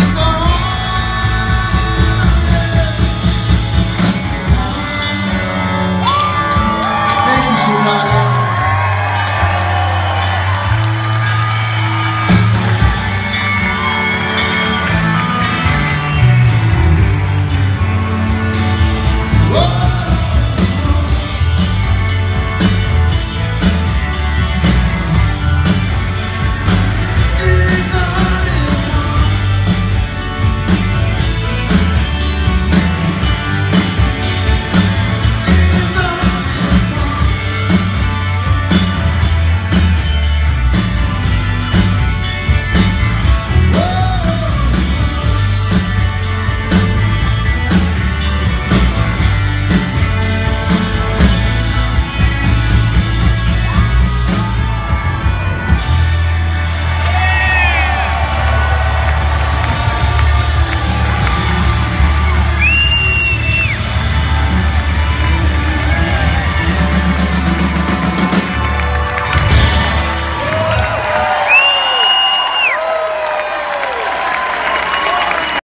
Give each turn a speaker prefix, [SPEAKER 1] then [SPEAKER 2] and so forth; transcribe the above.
[SPEAKER 1] the phone.